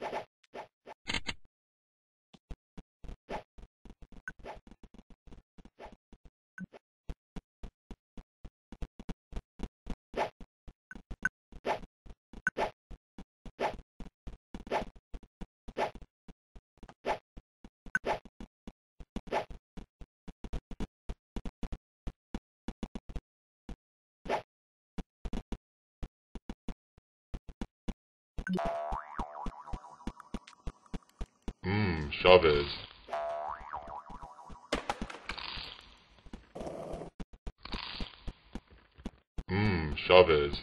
you. Mmm, Chavez. Mmm, Chavez.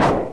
you